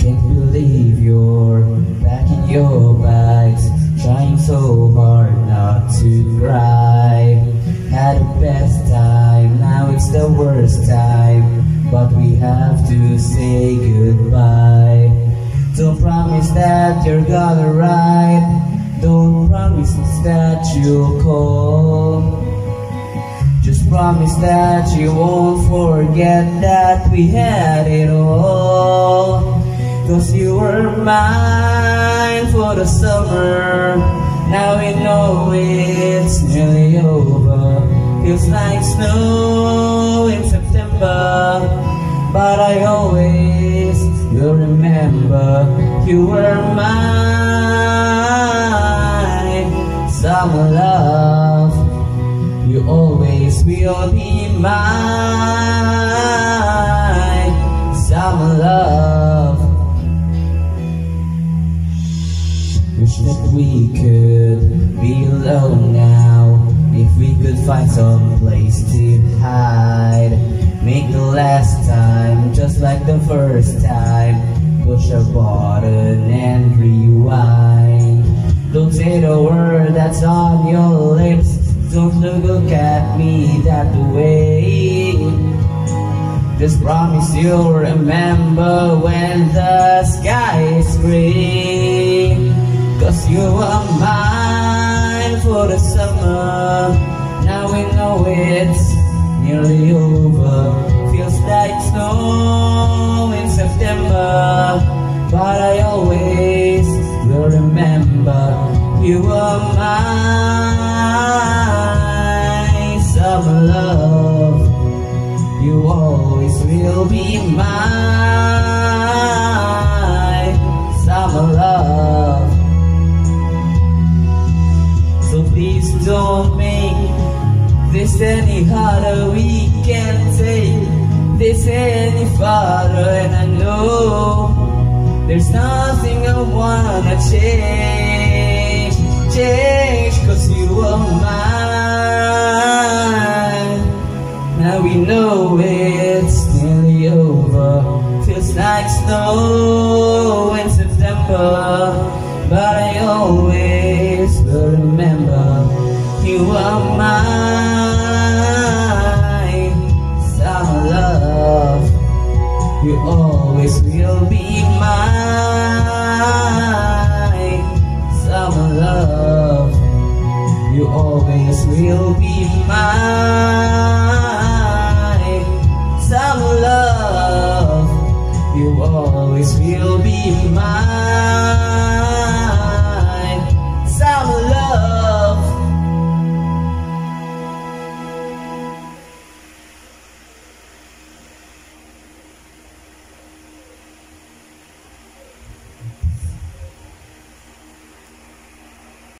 Can't believe you're back in your bags, trying so hard not to cry. Had the best time, now it's the worst time, but we have to say goodbye. Don't promise that you're gonna ride. Don't promise that you'll call. Just promise that you won't forget that we had it all. Cause you were mine for the summer. Now we know it's nearly over. Feels like snow in September. But I always will remember you were mine. Always will be mine. Summer love. Wish that we could be alone now. If we could find some place to hide. Make the last time just like the first time. Push a button and rewind. Don't say the word that's on your. Don't look at me that way. Just promise you'll remember when the sky is gray. Cause you are mine for the summer. Now we know it's nearly over. Feels like snow love. You always will be mine. Summer love. So please don't make this any harder. We can't take this any farther. And I know there's nothing I wanna change. Now we know it's nearly over. Feels like snow in September. But I always will remember you are mine. Summer love. You always will be mine. Summer love. You always will be mine. You always will be mine.